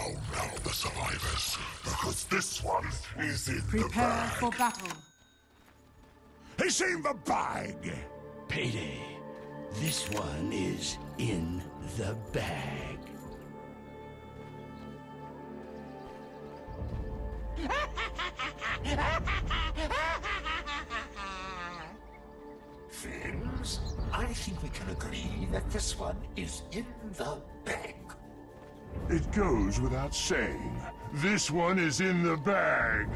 Now, now, the survivors, because this one is in Prepare the bag. for battle. He's in the bag. Payday. This one is in the bag. Friends, I think we can agree that this one is in the bag. It goes without saying. This one is in the bag.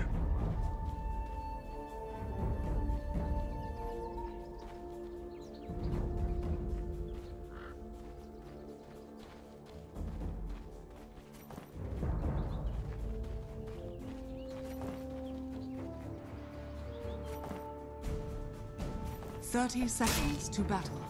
Thirty seconds to battle.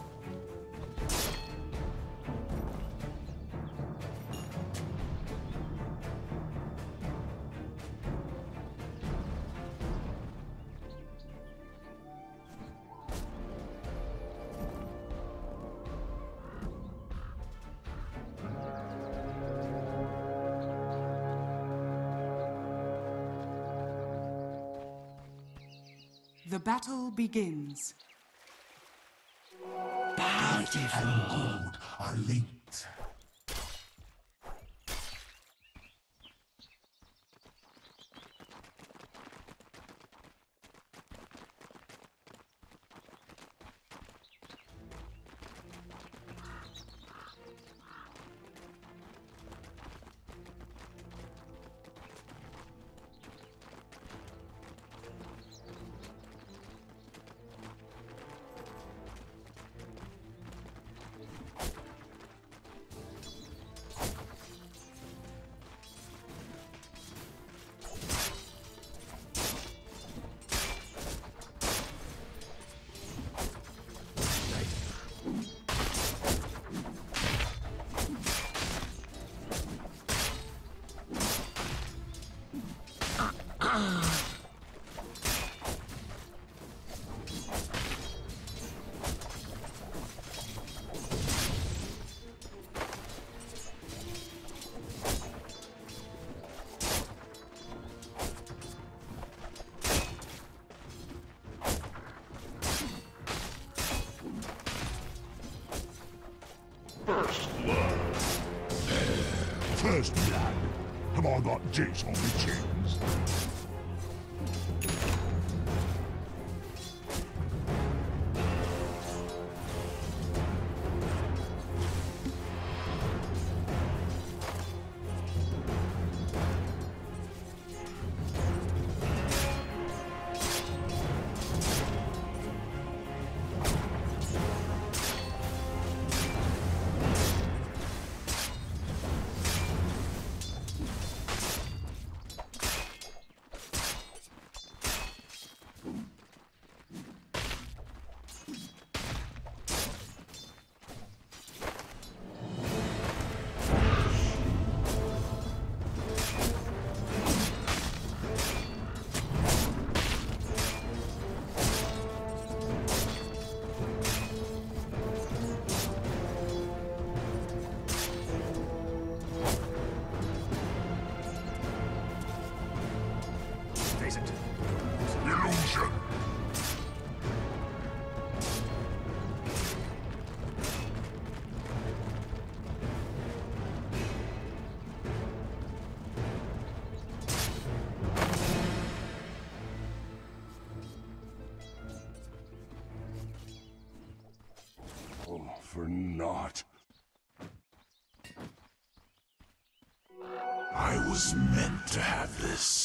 Begins. And gold are linked. First blood. First blood. Have I got jigs on my chins? Was meant to have this.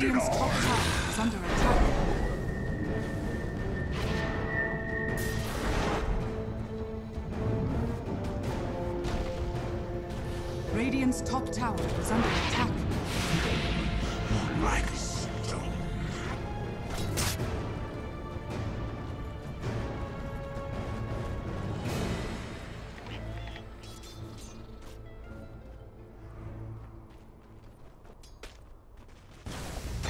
Radiant's top tower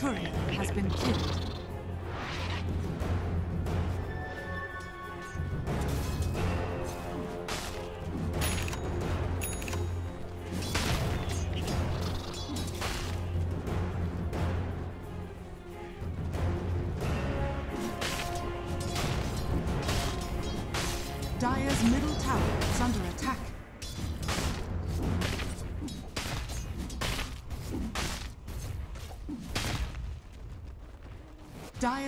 Dire's has been killed.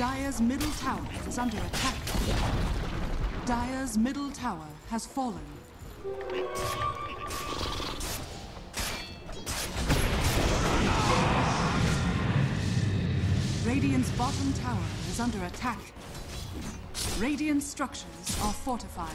Dire's middle tower is under attack. Dire's middle tower has fallen. Radiant's bottom tower is under attack. Radiant structures are fortified.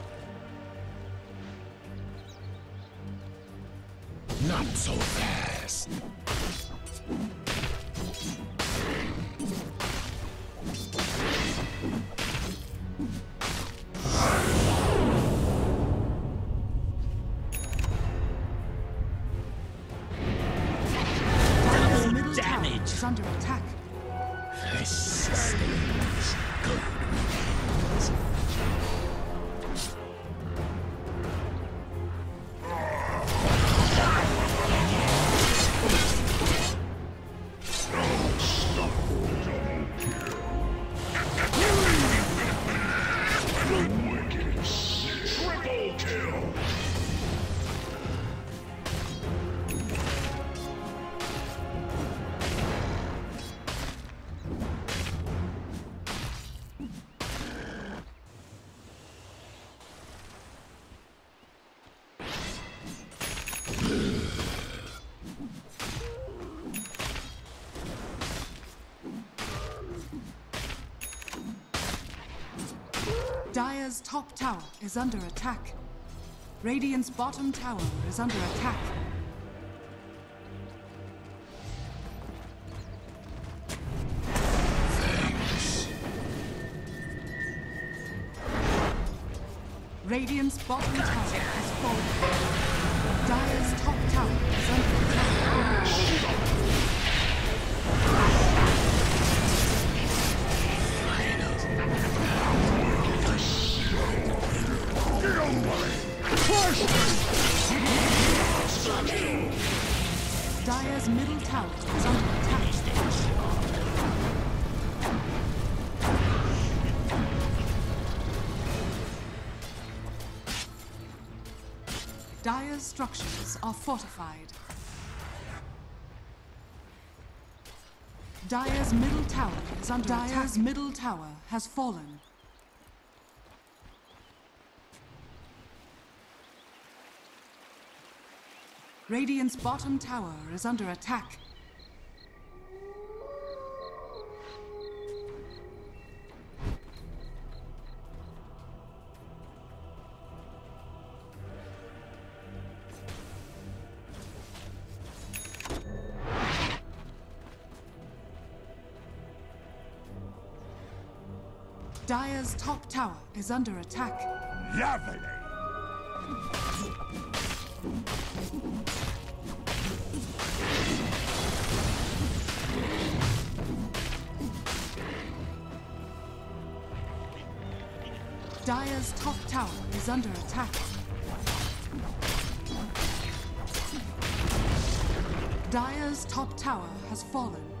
Top tower is under attack. Radiant's bottom tower is under attack. Thanks. Radiant's bottom tower has fallen. Dire's structures are fortified. Dire's middle tower is under Dire's attack. middle tower has fallen. Radiant's bottom tower is under attack. Dire's top tower is under attack. Lovely! Dire's top tower is under attack. Dire's top tower has fallen.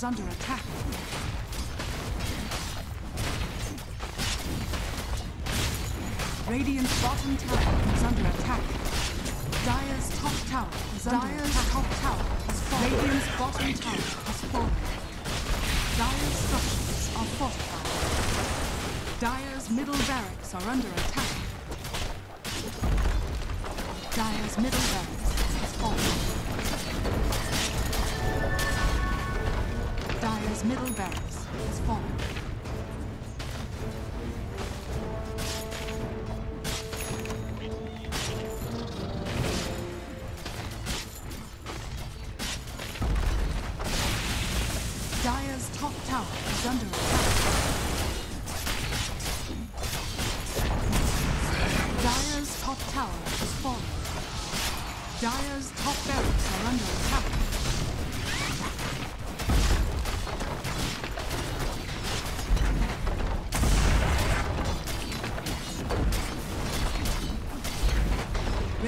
Is under attack. Radiant's bottom tower is under attack. Dire's top tower is under Dire's attack. top tower has fallen. Radiant's bottom tower has fallen. Dire's structures are fortified. Dire's middle barracks are under attack. Dire's middle barracks has fallen. Dire's middle barracks has fallen.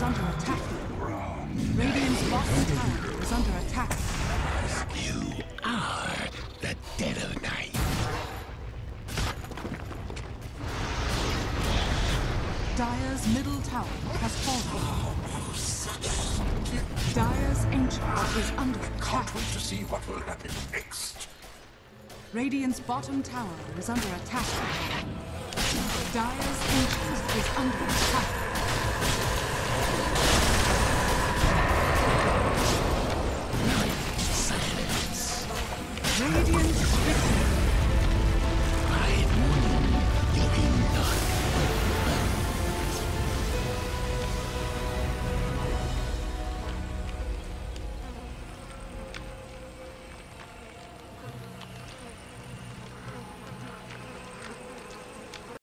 Is under attack. Radiant's bottom tower is under attack. You are the dead of night. Dire's middle tower has fallen. Oh, Dire's ancient is under Can't attack. wait to see what will happen next. Radiant's bottom tower is under attack. Dire's ancient is under attack.